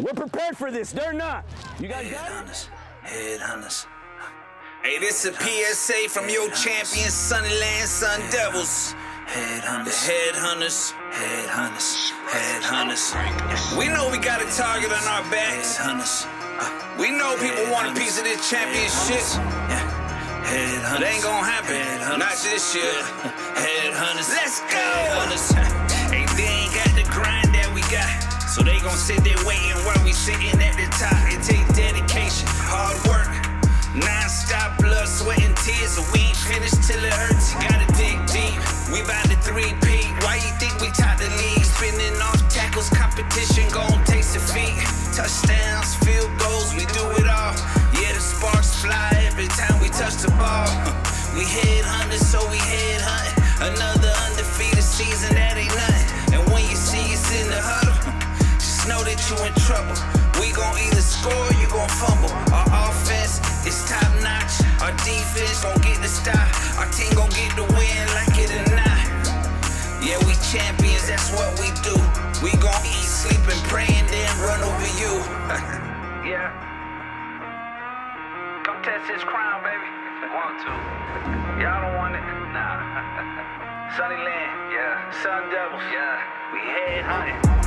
We're prepared for this. They're not. You guys got it? Headhunters, headhunters. Hey, this a PSA from your champion, Suniland Sun Devils. Headhunters, headhunters, headhunters, headhunters. We know we got a target on our backs. Headhunters. We know people want a piece of this championship. Headhunters. It ain't gonna happen. Not this year. Headhunters. Let's go. So they gon' sit there waiting while we sitting at the top. It take dedication, hard work, non-stop blood, sweat, and tears. We ain't finished till it hurts. You gotta dig deep. We bout to three peat. Why you think we top the league? Spinning off tackles, competition gon' taste defeat. Touchdowns, field goals, we do it all. Yeah, the sparks fly every time we touch the ball. We headhunters, so we headhunt. Another trouble. We gon' either score, you gon' fumble. Our offense is top notch. Our defense gon' get the stop. Our team gon' get the win, like it or not. Yeah, we champions, that's what we do. We gon' eat, sleep, and pray, and then run over you. yeah. Come test this crown, baby. Want to. Y'all don't want it? Nah. Suniland. Yeah. Sun Devils. Yeah. We head hunting.